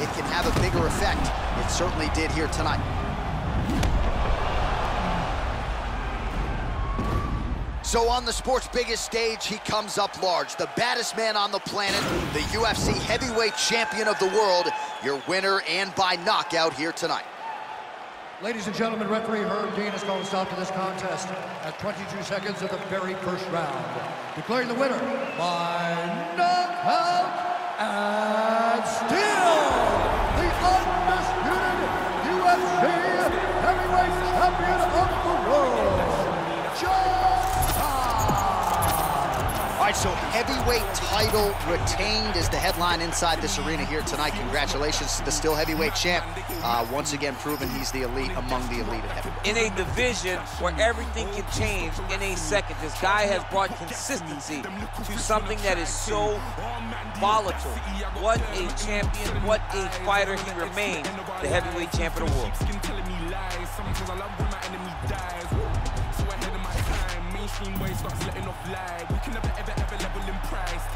it can have a bigger effect. It certainly did here tonight. So on the sport's biggest stage, he comes up large. The baddest man on the planet, the UFC heavyweight champion of the world, your winner and by knockout here tonight. Ladies and gentlemen, referee Herb Dean has called a stop to this contest at 22 seconds of the very first round. Declaring the winner by knockout right, so heavyweight title retained is the headline inside this arena here tonight. Congratulations to the still heavyweight champ. Uh, once again, proven he's the elite among the elite of heavyweight. In a division where everything can change in a second, this guy has brought consistency to something that is so volatile. What a champion, what a fighter he remains, the heavyweight champion of the world starts letting off light. We can never ever price.